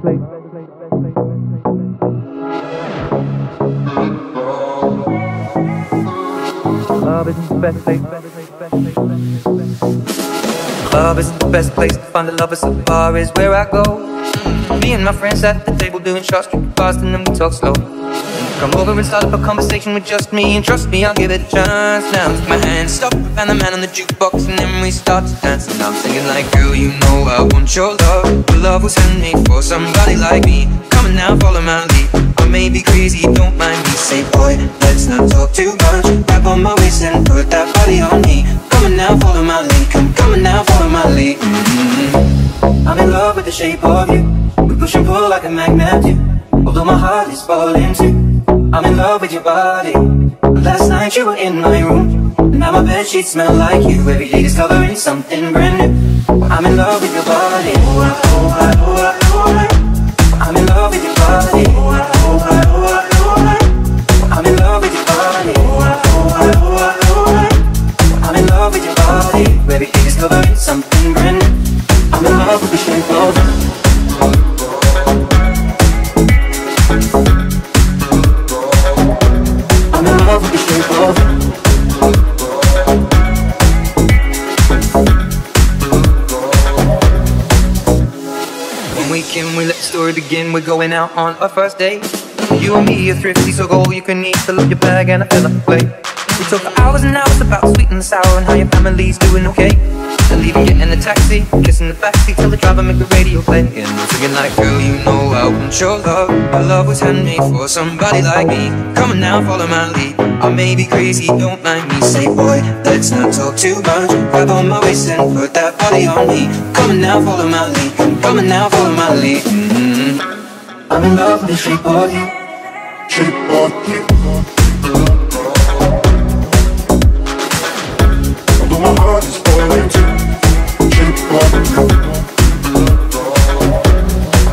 Club isn't the best place. Club isn't the best place to find a lover, so bar is where I go. Me and my friends at the table doing shots, drinking fast, and then we talk slow. Come over and start up a conversation with just me, and trust me, I'll give it a chance. Now take my hand, stop, and the man on the jukebox, and then we start to dance. And I'm singing like, girl, you know I want your love. Your love was handmade for somebody like me. Come on now, follow my lead. I may be crazy, don't mind me. Say, boy, let's not talk too much. Grab on my waist and put that body on me. Come on now, follow my lead. Come, come on now, follow my lead. Mm-hmm. I'm in love with the shape of you. We push and pull like a magnet do. Although my heart is falling too. I'm in love with your body. Last night you were in my room. Now my bed sheets smell like you. Every day discovering something brand new. I'm in love with your body. I'm in love with your body. I'm in love with your body. I'm in love with your body. Every day discovering something brand new. I'm in love with the shape of love shape of you. One weekend, we let the story begin. We're going out on our first date. You and me are thrifty, so go all you can eat. Fill up your bag and I fill up the plate. We talk for hours and hours about sweet and sour and how your family's doing okay. And leaving, get in the taxi, kissing the backseat, tell the driver make the radio play. And we're singing like, girl, you know I want your love. Your love was handmade for somebody like me. Come on now, follow my lead. I may be crazy, don't mind me. Say, boy, let's not talk too much. Grab on my waist and put that body on me. Come on now, follow my lead. Come on now, follow my lead. Mm-hmm. I'm in love with the shape of you. Shape of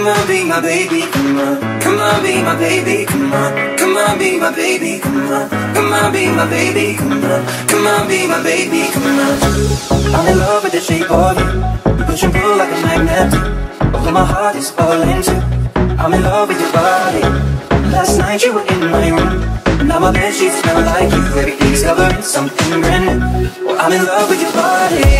come on, be my baby. Come on, come on, be my baby. Come on, come on, be my baby. Come on, come on, be my baby. Come on, come on, be my baby. Come on. I'm in love with the shape of you. Push and pull like a magnet. Although my heart is falling too. I'm in love with your body. Last night you were in my room. Now my bed sheets smell like you. Every day discovering something brand new. Well, I'm in love with your body.